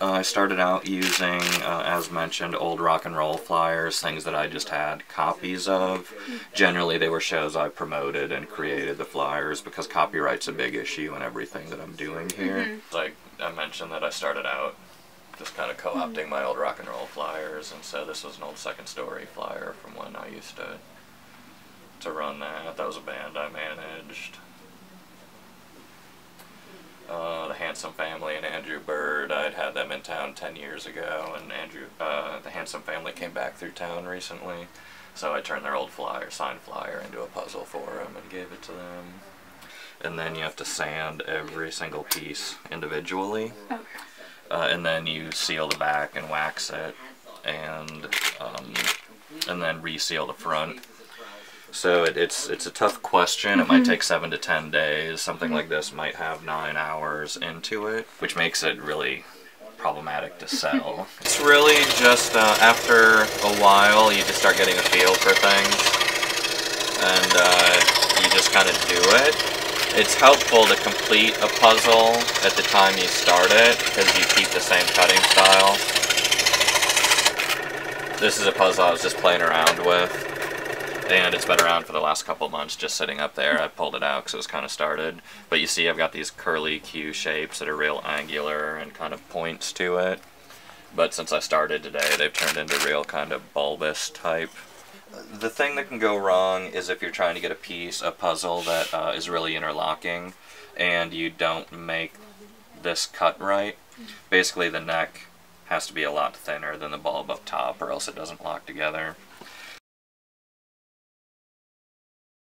Uh, I started out using, uh, as mentioned, old rock and roll flyers, things that I just had copies of. Generally, they were shows I promoted and created the flyers because copyright's a big issue in everything that I'm doing here. Like I mentioned, that I started out just kind of co-opting my old rock and roll flyers, and so this was an old Second Story flyer from when I used to to run that. That was a band I managed. Uh, the Handsome Family and Andrew Bird. I'd had them in town ten years ago, and Andrew, uh, the Handsome Family came back through town recently, so I turned their old flyer, signed flyer, into a puzzle for them and gave it to them. And then you have to sand every single piece individually, uh, and then you seal the back and wax it, and um, and then reseal the front. So it, it's it's a tough question. It might take seven to ten days. Something like this might have nine hours into it, which makes it really problematic to sell. it's really just uh, after a while you just start getting a feel for things, and uh, you just kind of do it. It's helpful to complete a puzzle at the time you start it because you keep the same cutting style. This is a puzzle I was just playing around with and it's been around for the last couple months just sitting up there. I pulled it out because it was kind of started. But you see I've got these curly Q shapes that are real angular and kind of points to it. But since I started today, they've turned into real kind of bulbous type. The thing that can go wrong is if you're trying to get a piece, a puzzle that uh, is really interlocking, and you don't make this cut right. Basically the neck has to be a lot thinner than the bulb up top or else it doesn't lock together.